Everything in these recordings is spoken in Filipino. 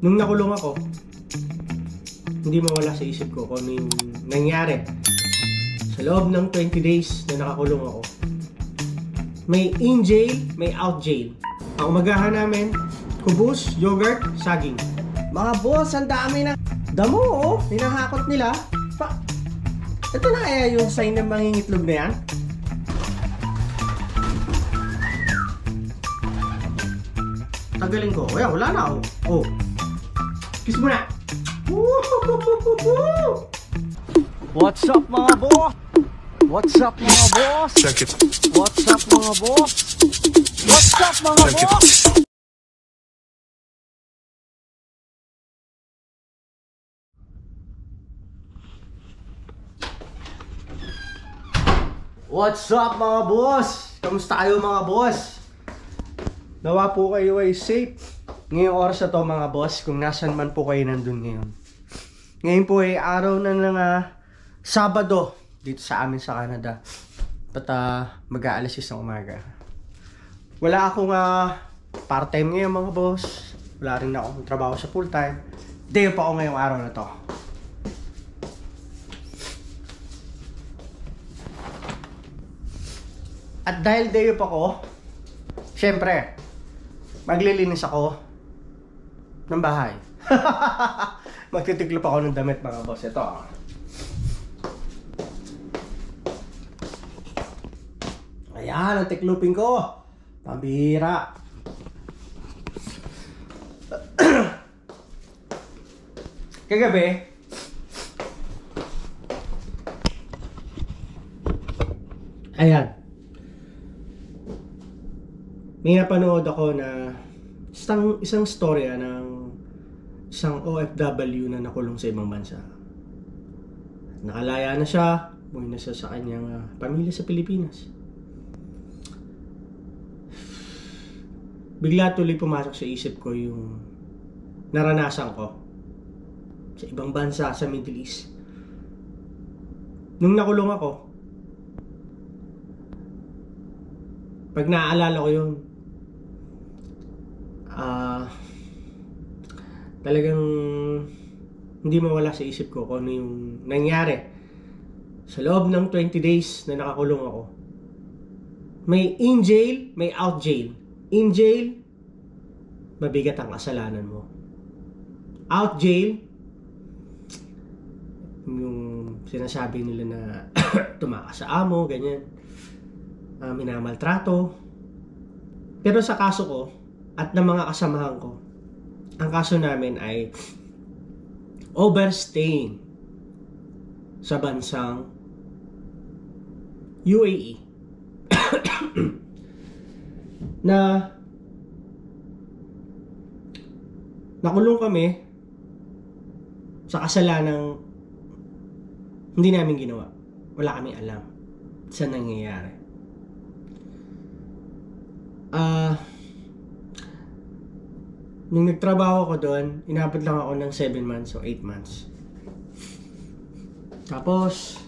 Nung nakulong ako, hindi mawala sa isip ko kung ano nangyari. Sa loob ng 20 days na nakakulong ako, may in jail, may out jail. Ang umagahan namin, kubus, yogurt, saging. Mga boss, ang dami na damo oh, hinahakot nila. Pa Ito na kaya yung sign ng mangingitlog na yan? Tagalin ko. Kaya wala na oh. Oh. Kiss mo na. What's up mga boss? What's up mga boss? Check it. What's up mga boss? What's up mga Check it. boss? What's up mga boss? Kamusta kayo mga boss? Nawa po kayo ay safe. Ngayong oras na to mga boss, kung nasan man po kayo nandun ngayon. Ngayon po ay araw na ng ah, Sabado dito sa amin sa Canada. Pat uh, mag-aalas 6 ng umaga. Wala akong ah, part-time ngayon mga boss. Wala rin akong trabaho sa full-time. Day pa ako ngayong araw na to. At dahil day off ako, syempre, maglilinis ako ng bahay. Magtitiklop ako ng damit mga boss. Ito. ah. Ayan, ang tiklopin ko. Pambira. Kagabi, ayan, may napanood ako na isang, isang storya ng isang OFW na nakulong sa ibang bansa. Nakalaya na siya, umuwi na siya sa kanyang ah, pamilya sa Pilipinas. Bigla tuloy pumasok sa isip ko yung naranasan ko sa ibang bansa sa Middle East. Nung nakulong ako, pag naaalala ko yun, ah, talagang hindi mawala sa isip ko kung ano yung nangyari. Sa loob ng 20 days na nakakulong ako, may in jail, may out jail. In jail, mabigat ang kasalanan mo. Out jail, yung sinasabi nila na tumakas sa amo, ganyan. Uh, minamaltrato. Pero sa kaso ko, at ng mga kasamahan ko, ang kaso namin ay overstaying sa bansang UAE. na nakulong kami sa kasalanang hindi namin ginawa. Wala kami alam sa nangyayari. Ah, nung nagtrabaho ko doon, inabot lang ako ng 7 months o 8 months. Tapos,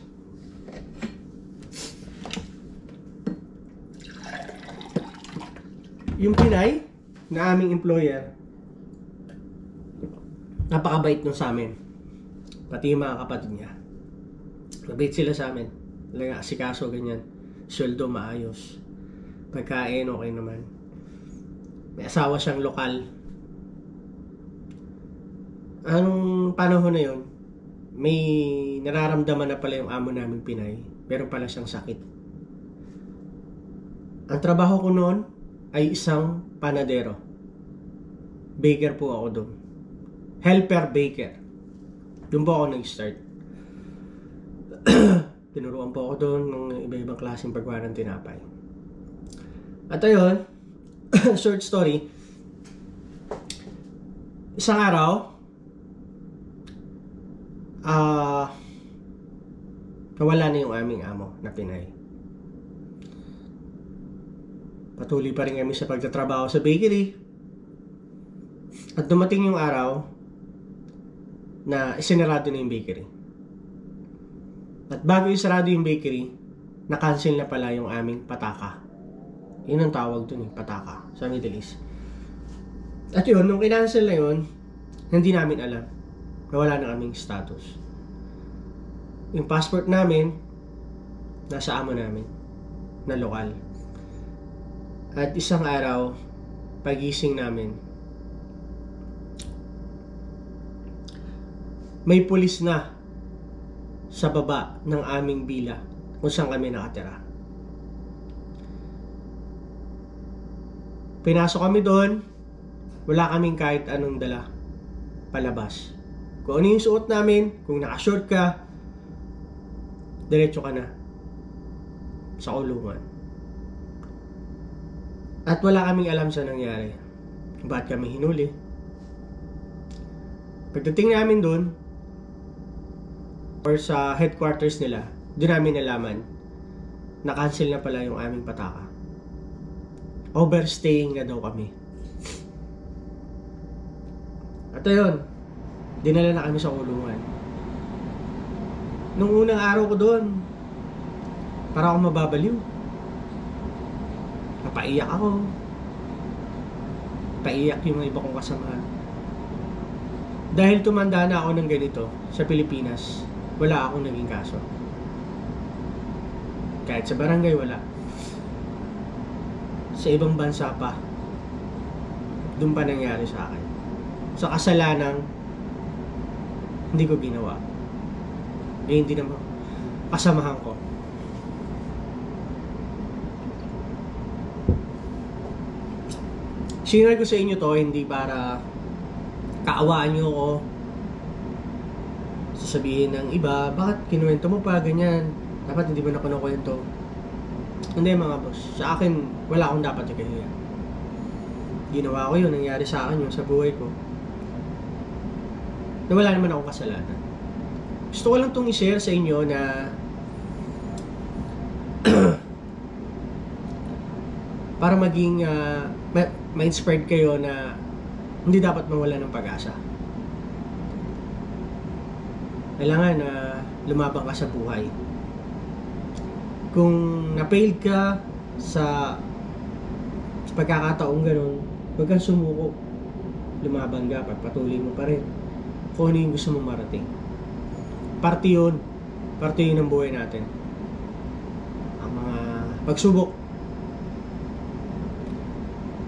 yung Pinay na aming employer, napakabait nun sa amin. Pati yung mga kapatid niya. Mabait sila sa amin. Talaga asikaso ganyan. Sweldo maayos. Pagkain okay naman. May asawa siyang lokal. Anong panahon na yon? May nararamdaman na pala yung amo namin Pinay. Meron pala siyang sakit. Ang trabaho ko noon ay isang panadero. Baker po ako doon. Helper baker. Doon po ako nag-start. Tinuruan po ako doon ng iba-ibang klaseng pagkuha ng tinapay. At ayun, short story, isang araw, ah, nawala na yung aming amo na Pinay. Patuloy pa rin kami sa pagtatrabaho sa bakery. At dumating yung araw na isinarado na yung bakery. At bago isarado yung bakery, na-cancel na pala yung aming pataka. Yun ang tawag dun eh, pataka, sa Middle East. At yun, nung kinancel na yun, hindi namin alam na wala na kaming status. Yung passport namin, nasa amo namin, na lokal. At isang araw, pagising namin, may pulis na sa baba ng aming bila kung saan kami nakatira. Pinasok kami doon, wala kaming kahit anong dala palabas. Kung ano yung suot namin, kung nakashort ka, diretso ka na sa kulungan. At wala kaming alam sa nangyari. Bakit kami hinuli? Pagdating namin doon, or sa headquarters nila, doon namin nalaman na cancel na pala yung aming pataka. Overstaying na daw kami. At ayun, dinala na kami sa kulungan. Nung unang araw ko doon, para ako mababaliw. Napaiyak ako. Paiyak yung mga iba kong kasamahan. Dahil tumanda na ako ng ganito sa Pilipinas, wala akong naging kaso. Kahit sa barangay, wala. Sa ibang bansa pa, doon pa nangyari sa akin. Sa kasalanang hindi ko ginawa. Eh, hindi naman kasamahan ko. Sinare ko sa inyo to hindi para kaawaan nyo ako sasabihin ng iba, bakit kinuwento mo pa ganyan? Dapat hindi mo na kinukwento. Hindi mga boss, sa akin wala akong dapat ikahiya. Ginawa ko yun, nangyari sa akin yun sa buhay ko. Na wala naman akong kasalanan. Gusto ko lang itong i-share sa inyo na para maging uh, ma- ma-inspired kayo na hindi dapat mawala ng pag-asa. Kailangan na uh, lumabang ka sa buhay. Kung na-failed ka sa, sa pagkakataong ganun, huwag kang sumuko. Lumabang ka, pagpatuloy mo pa rin. Kung ano yung gusto mong marating. Parte yun. Parte yun ng buhay natin. Ang mga pagsubok.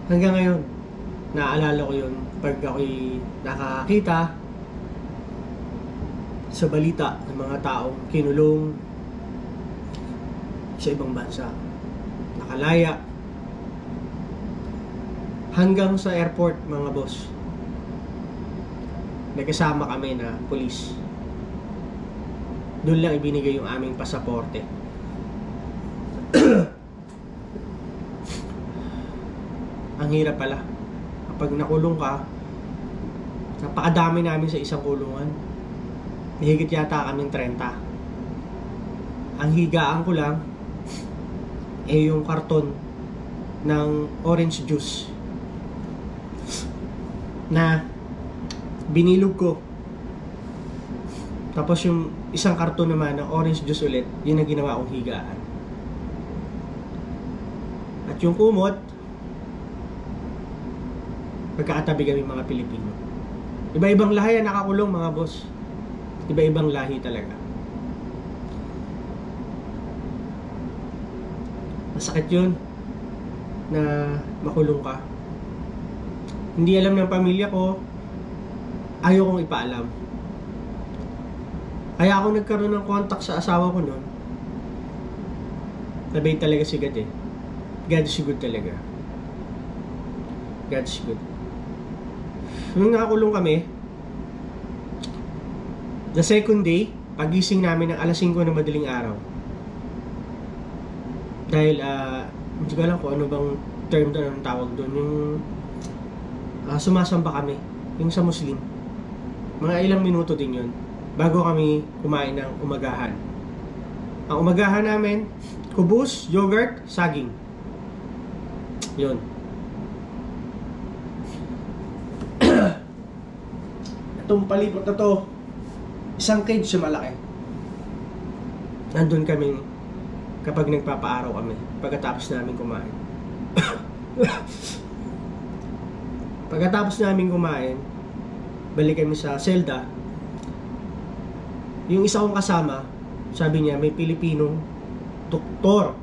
Hanggang ngayon, naalala ko yun pag ako'y nakakita sa balita ng mga taong kinulong sa ibang bansa. Nakalaya. Hanggang sa airport, mga boss. Nagkasama kami na polis. Doon lang ibinigay yung aming pasaporte. Ang hirap pala. Kapag nakulong ka, napakadami namin sa isang kulungan. Higit yata kaming 30. Ang higaan ko lang, eh yung karton ng orange juice na binilog ko. Tapos yung isang karton naman ng orange juice ulit, yun ang ginawa kong higaan. At yung kumot, magkakatabi kami mga Pilipino. Iba-ibang lahi ang nakakulong mga boss. Iba-ibang lahi talaga. Masakit yun na makulong ka. Hindi alam ng pamilya ko, ayaw kong ipaalam. Kaya ako nagkaroon ng contact sa asawa ko noon. Nabay talaga si God eh. God is good talaga. God is good. Nung nakakulong kami, the second day, pagising namin ng alas 5 ng madaling araw. Dahil, uh, hindi ko alam kung ano bang term doon, anong tawag doon, yung uh, sumasamba kami, yung sa Muslim. Mga ilang minuto din yun, bago kami kumain ng umagahan. Ang umagahan namin, kubus, yogurt, saging. Yun. Itong palibot na to, isang cage siya malaki. Nandun kami kapag nagpapaaraw kami pagkatapos namin kumain. pagkatapos namin kumain, balik kami sa Zelda. Yung isa kong kasama, sabi niya, may Pilipinong doktor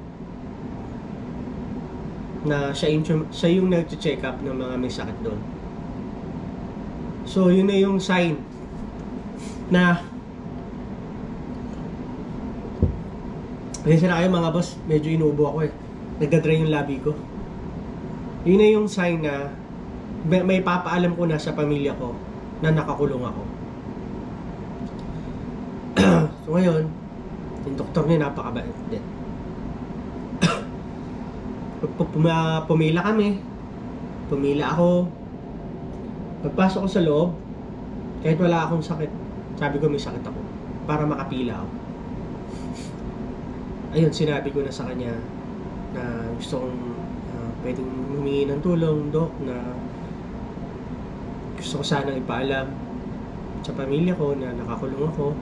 na siya siya yung nag-check up ng mga may sakit doon. So, yun na yung sign na Pasensya na kayo mga boss, medyo inuubo ako eh. Nagdadry yung labi ko. Yun na yung sign na may papaalam ko na sa pamilya ko na nakakulong ako. so ngayon, yung doktor niya napakabait. Puma- pumila kami. Pumila ako. Pagpasok ko sa loob, kahit wala akong sakit, sabi ko may sakit ako para makapila ako. Ayun, sinabi ko na sa kanya na gusto kong uh, pwedeng humingi ng tulong, Dok, na gusto ko sanang ipaalam sa pamilya ko na nakakulong ako.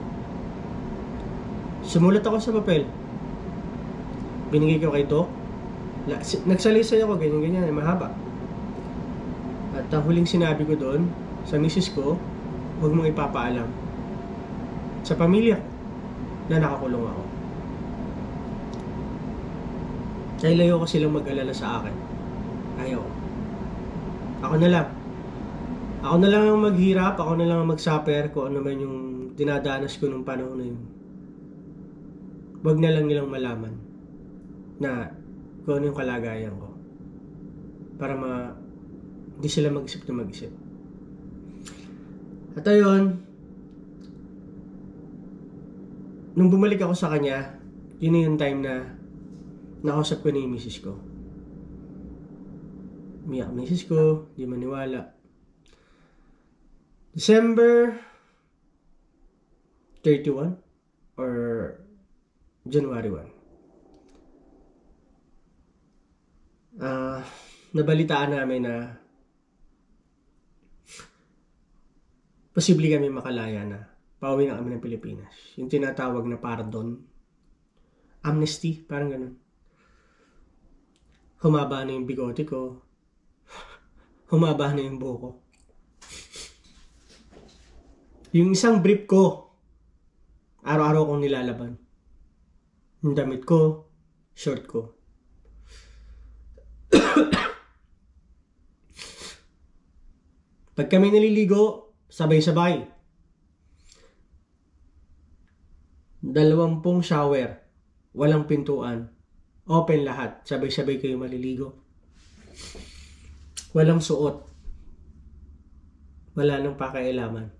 Sumulat ako sa papel. Binigay ko kay Doc. Nagsalisay ako, ganyan-ganyan, mahaba. At ang huling sinabi ko doon, sa misis ko, huwag mong ipapaalam sa pamilya na nakakulong ako. Dahil ayaw ko silang mag-alala sa akin. Ayaw. Ako na lang. Ako na lang ang maghirap, ako na lang ang mag-suffer kung ano man yung dinadanas ko nung panahon na yun. Huwag na lang nilang malaman na kung ano yung kalagayan ko. Para ma hindi sila mag-isip na mag-isip. At ayun, nung bumalik ako sa kanya, yun yung time na nakausap ko na yung misis ko. Umiyak misis ko, di maniwala. December 31 or January 1. Ah, nabalitaan namin na posible kami makalaya na pauwi na kami ng Pilipinas. Yung tinatawag na pardon. Amnesty, parang ganun. Humaba na yung bigote ko. Humaba na yung buhok ko. Yung isang brief ko, araw-araw kong nilalaban. Yung damit ko, short ko. Pag kami naliligo, sabay-sabay. Dalawampung shower, walang pintuan, open lahat, sabay-sabay kayo maliligo. Walang suot. Wala nang pakailaman.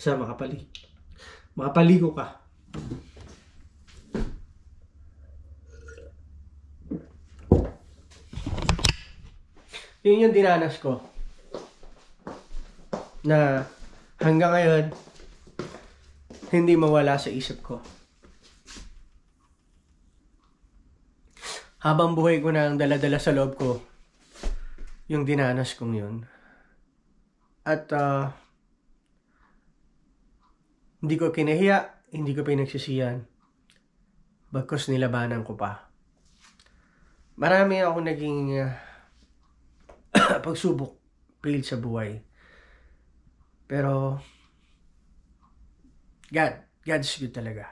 Sa makapali. Makapaligo ka. Yun yung dinanas ko. Na hanggang ngayon, hindi mawala sa isip ko. Habang buhay ko na ang daladala sa loob ko, yung dinanas kong yun. At ah, hindi ko kinahiya, hindi ko pinagsisiyan. Bagkos nilabanan ko pa. Marami ako naging ah, pagsubok failed sa buhay. Pero God, God's good talaga.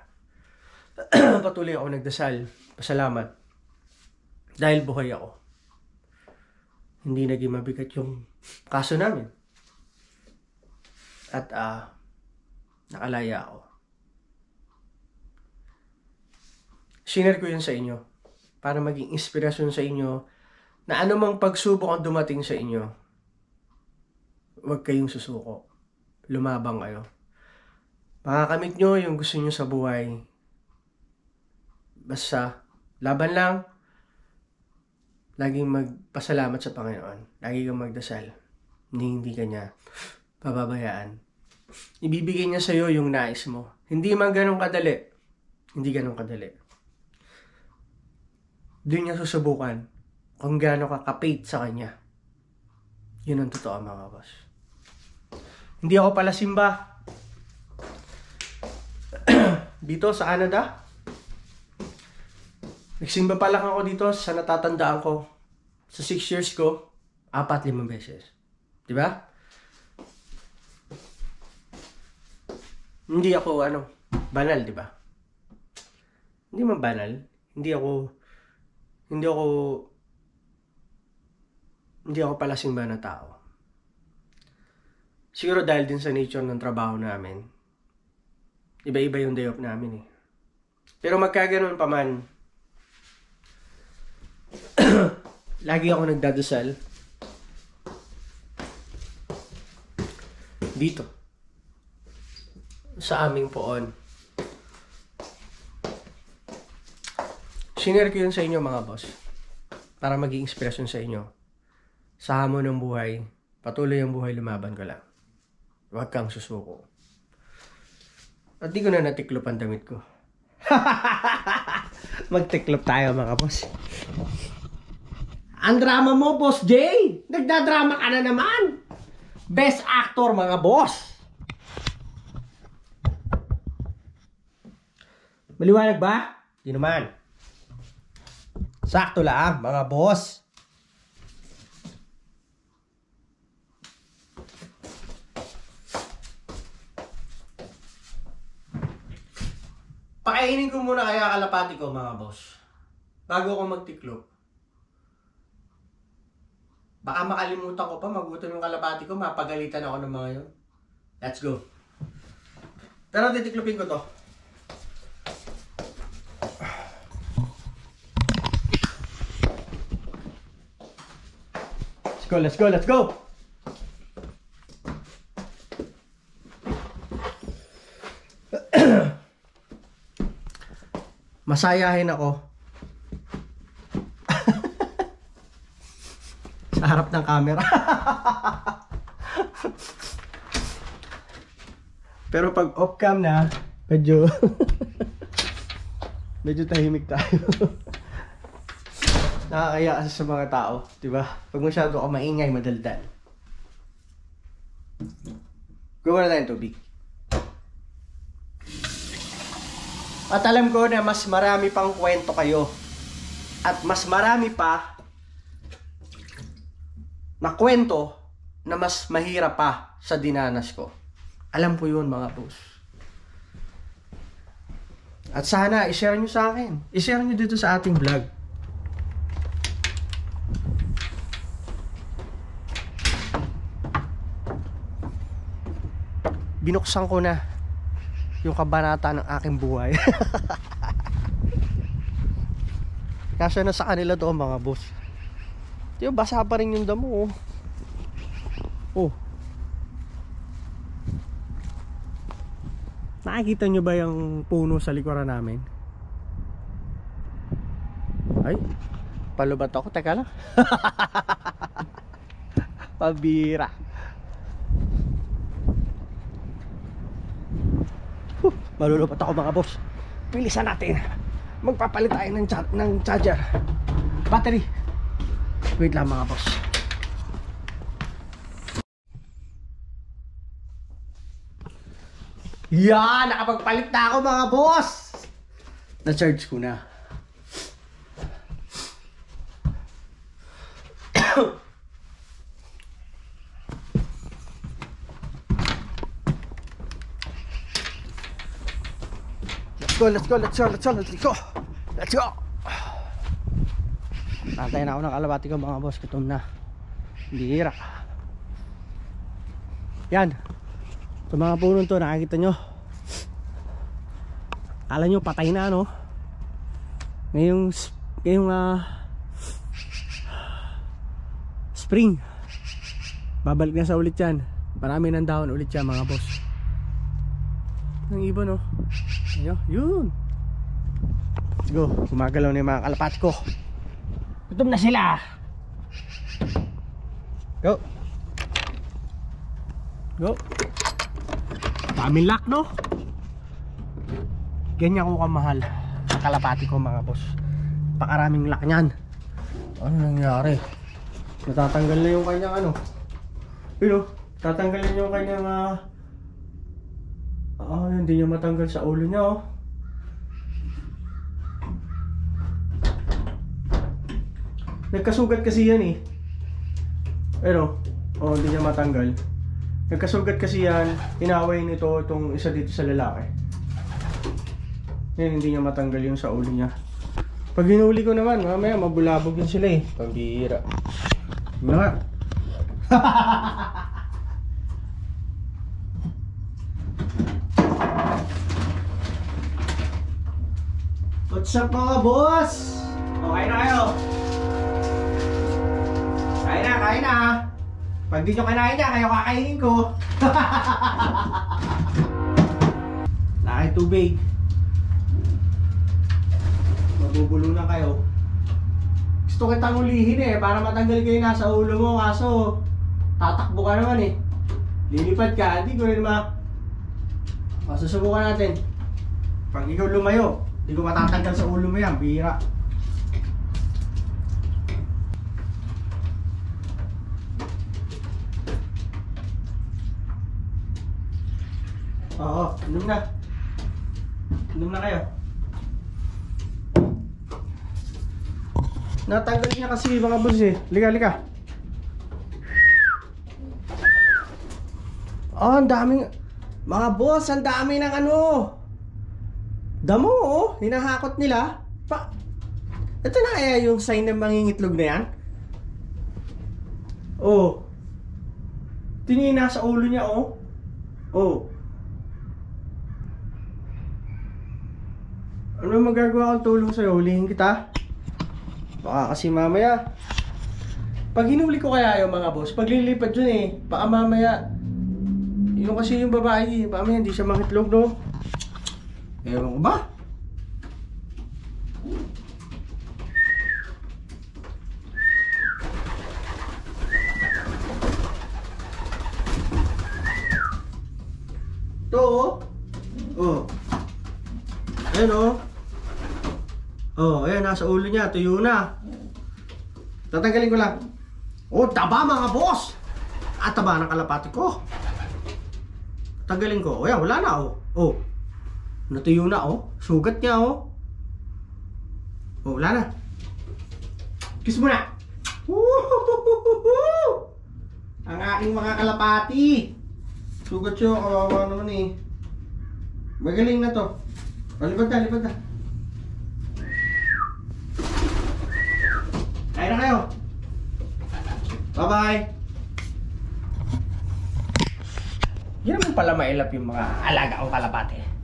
Patuloy ako nagdasal. Pasalamat. Dahil buhay ako. Hindi naging mabigat yung kaso namin. At ah, nakalaya ako. Sinare ko yun sa inyo para maging inspirasyon sa inyo na anumang pagsubok ang dumating sa inyo, huwag kayong susuko. Lumabang kayo. Makakamit nyo yung gusto nyo sa buhay. Basta, laban lang. Laging magpasalamat sa Panginoon. Lagi kang magdasal. Hindi, hindi ka niya pababayaan. Ibibigay niya sa'yo yung nais mo. Hindi man ganun kadali. Hindi ganun kadali. Doon niya susubukan kung gaano ka kapait sa kanya. Yun ang totoo mga boss. Hindi ako pala simba. dito sa Canada. Nagsimba pa lang ako dito sa natatandaan ko. Sa 6 years ko, apat limang beses. Di ba? Hindi ako ano, banal, di ba? Hindi man banal. Hindi ako hindi ako hindi ako palasing ba na tao. Siguro dahil din sa nature ng trabaho namin. Iba-iba yung day off namin eh. Pero magkaganon pa man, lagi ako nagdadasal dito sa aming poon. Sinare ko yun sa inyo mga boss para maging inspirasyon sa inyo. Sa hamon ng buhay, patuloy ang buhay lumaban ko lang. Huwag kang susuko. At di ko na natiklop ang damit ko. Magtiklop tayo mga boss. Ang drama mo, Boss Jay! Nagdadrama ka na naman! Best actor, mga boss! Maliwanag ba? Di naman. Sakto lang, mga boss. Pakainin ko muna kaya kalapati ko, mga boss. Bago ako magtiklop. Baka makalimutan ko pa, magutom yung kalapati ko, mapagalitan ako ng mga yun. Let's go. Pero titiklopin ko to. Go, let's go, let's go! Masayahin ako. Sa harap ng camera. Pero pag off cam na, medyo medyo tahimik tayo. Nakakaya kasi sa mga tao, 'di ba? Pag masyado ka maingay, madaldal. Gawa na tayong tubig. At alam ko na mas marami pang kwento kayo. At mas marami pa na kwento na mas mahirap pa sa dinanas ko. Alam ko yun mga boss. At sana, ishare nyo sa akin. I-share nyo dito sa ating vlog. Binuksan ko na yung kabanata ng aking buhay. Kasi na sa kanila to mga boss. Di ba, basa pa rin yung damo oh. Oh. Nakikita nyo ba yung puno sa likuran namin? Ay, palubat ako. Teka lang. Pabira. Malulupat ako mga boss. Pilisan natin. Magpapalit tayo ng, char- ng charger. Battery. Wait lang mga boss. Yan! Nakapagpalit na ako mga boss! Na-charge ko na. Go, let's go, let's go, let's go, let's go. Let's go. Nantay na ako ng kalabati ko mga boss, gutom na. Bihira. Yan. Sa mga puno to, nakikita nyo. Kala nyo patay na no? Ngayong, ngayong ah, spring. Babalik na sa ulit yan. Marami ng dahon ulit yan mga boss. Ang ibon no? Ayun, yun. Let's go. Gumagalaw na yung mga kalapat ko. Gutom na sila. Go. Go. Daming lock, no? Ganyan ko kamahal. Ang kalapati ko, mga boss. Pakaraming lock niyan. Ano nangyari? Natatanggal na yung kanyang ano. Pero, tatanggal na yung kanyang ah... Ah, hindi niya matanggal sa ulo niya, oh. Nagkasugat kasi yan eh. Pero, oh, hindi niya matanggal. Nagkasugat kasi yan, inaway nito itong isa dito sa lalaki. Ngayon hindi niya matanggal yung sa ulo niya. Pag hinuli ko naman, mamaya mabulabog yun sila eh. Pambihira. Yun na nga. What's up mga boss? Okay na kayo? Kain na, kain na. Pag di nyo kinain na, kayo kakainin ko. Laki tubig. Mabubulo na kayo. Gusto kitang ulihin eh, para matanggal kayo nasa ulo mo. Kaso, tatakbo ka naman eh. Lilipad ka, hindi ko rin ma... Masusubukan natin. Pag ikaw lumayo, hindi ko matatanggal sa ulo mo yan, bira. Oo, inom na. Inom na kayo. Natanggal niya kasi mga boss eh. Lika, lika. Oh, ang daming... Mga boss, ang dami ng ano. Damo, oh. Hinahakot nila. Pa... Ito na kaya yung sign ng mangingitlog na yan? Oh. Tingin nasa ulo niya, oh. Oh. Ano magagawa kong tulong sa'yo? Hulihin kita? Baka kasi mamaya. Pag hinuli ko kaya yung mga boss, paglilipad yun eh, baka mamaya, yung kasi yung babae, baka mamaya hindi siya mangitlog, no? Ewan ko ba? To, oh. Oh. Ayan oh. Oh, ayan, nasa ulo niya. Tuyo na. Tatanggalin ko lang. Oh, taba mga boss! At taba ng kalapati ko. Tanggalin ko. Oh, ayan, wala na oh. Oh. Natuyo na oh. Sugat niya oh. Oh, wala na. Kiss mo na. Woohoo! Ang aking mga kalapati. Sugat siya, kawawa naman eh. Magaling na to. O, libad na, libad na. Kaya na kayo. Bye-bye. Yan naman pala mailap yung mga alaga kong kalapate.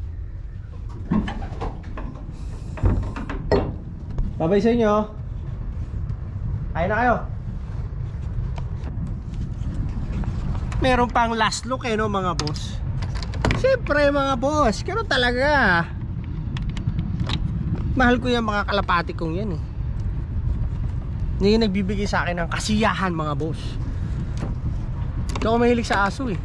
Bye-bye sa inyo. Kaya na kayo. Meron pang last look eh no mga boss. Siyempre mga boss, pero talaga. Mahal ko yung mga kalapati kong yan eh. Hindi nagbibigay sa akin ng kasiyahan mga boss. Hindi ako mahilig sa aso eh.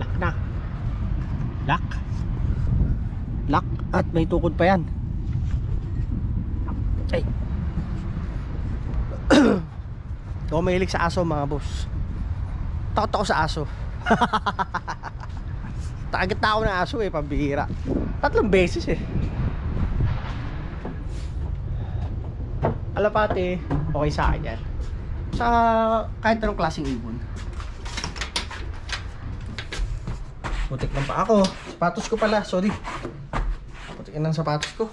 Lock na. Lock. Lock at may tukod pa yan. Ay. Ako mahilig sa aso mga boss. Takot ako sa aso. Takot na ako ng aso eh, pambihira. Tatlong beses eh. Alapate, okay sa akin yan. Sa kahit anong klaseng ibon. Putik lang pa ako. Sapatos ko pala, sorry. Ng sapatos ko.